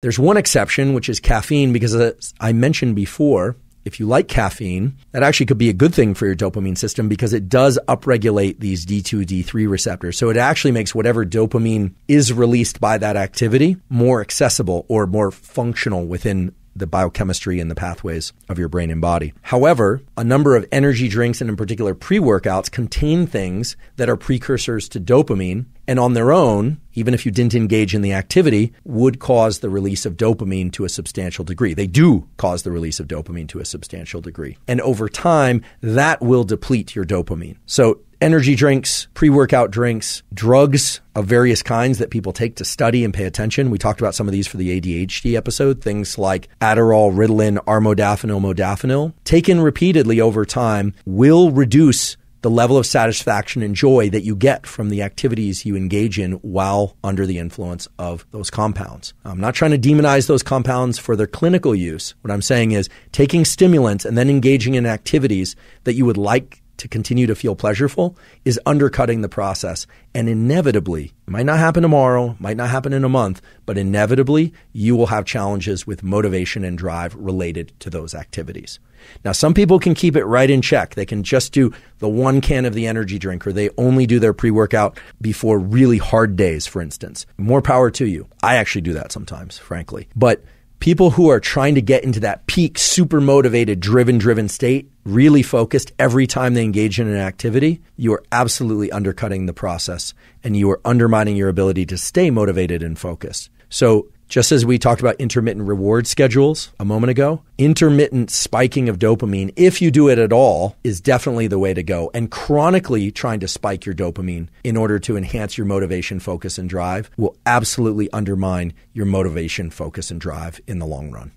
There's one exception, which is caffeine, because as I mentioned before, if you like caffeine, that actually could be a good thing for your dopamine system because it does upregulate these D2, D3 receptors. So it actually makes whatever dopamine is released by that activity more accessible or more functional within the biochemistry and the pathways of your brain and body. However, a number of energy drinks and in particular pre-workouts contain things that are precursors to dopamine and on their own, even if you didn't engage in the activity, would cause the release of dopamine to a substantial degree. They do cause the release of dopamine to a substantial degree. And over time, that will deplete your dopamine. So energy drinks, pre workout drinks, drugs of various kinds that people take to study and pay attention. We talked about some of these for the ADHD episode, things like Adderall, Ritalin, armodafinil, modafinil, taken repeatedly over time will reduce the level of satisfaction and joy that you get from the activities you engage in while under the influence of those compounds. I'm not trying to demonize those compounds for their clinical use. What I'm saying is taking stimulants and then engaging in activities that you would like to continue to feel pleasureful is undercutting the process. And inevitably, it might not happen tomorrow, might not happen in a month, but inevitably you will have challenges with motivation and drive related to those activities. Now, some people can keep it right in check. They can just do the one can of the energy drink or they only do their pre workout before really hard days, for instance. More power to you. I actually do that sometimes, frankly. But people who are trying to get into that peak, super motivated, driven, driven state, really focused every time they engage in an activity, you are absolutely undercutting the process and you are undermining your ability to stay motivated and focused. So just as we talked about intermittent reward schedules a moment ago, intermittent spiking of dopamine, if you do it at all, is definitely the way to go. And chronically trying to spike your dopamine in order to enhance your motivation, focus, and drive will absolutely undermine your motivation, focus, and drive in the long run.